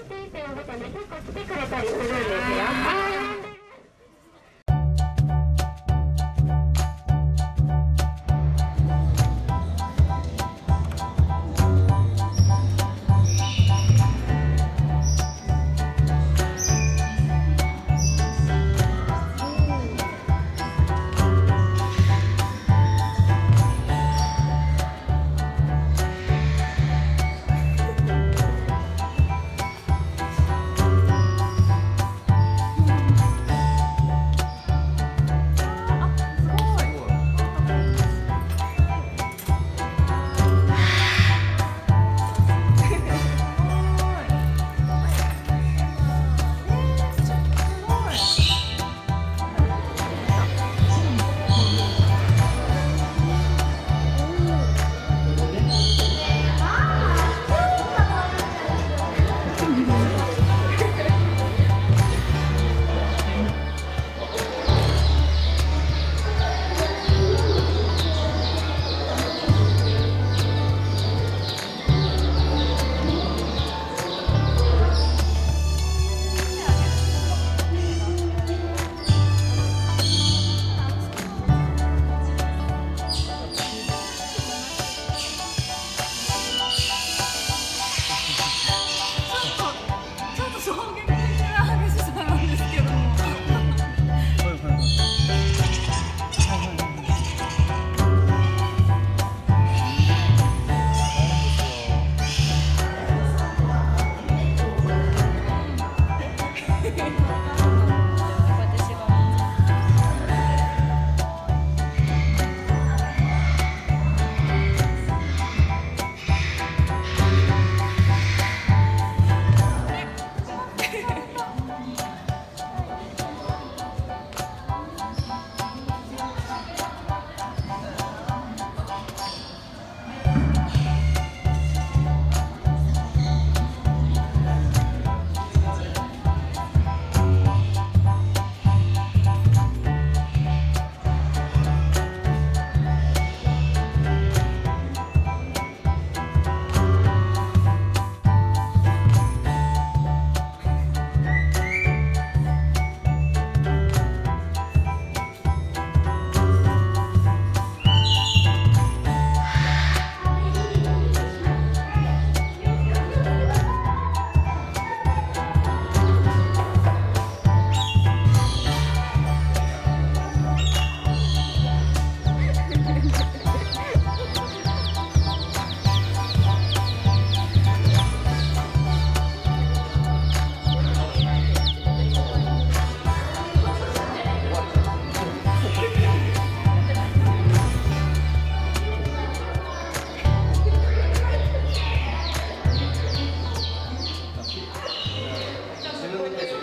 っていて、またね、結構来てくれたりするんですよ。